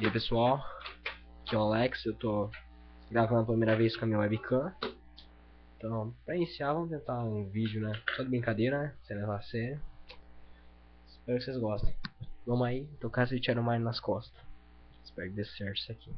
E aí pessoal, aqui é o Alex, eu tô gravando a primeira vez com a minha webcam. Então, pra iniciar, vamos tentar um vídeo, né? Só de brincadeira, né? Sem levar a sério. Espero que vocês gostem. Vamos aí, então, tocar esse Tiro Mine nas costas. Espero que dê certo isso aqui.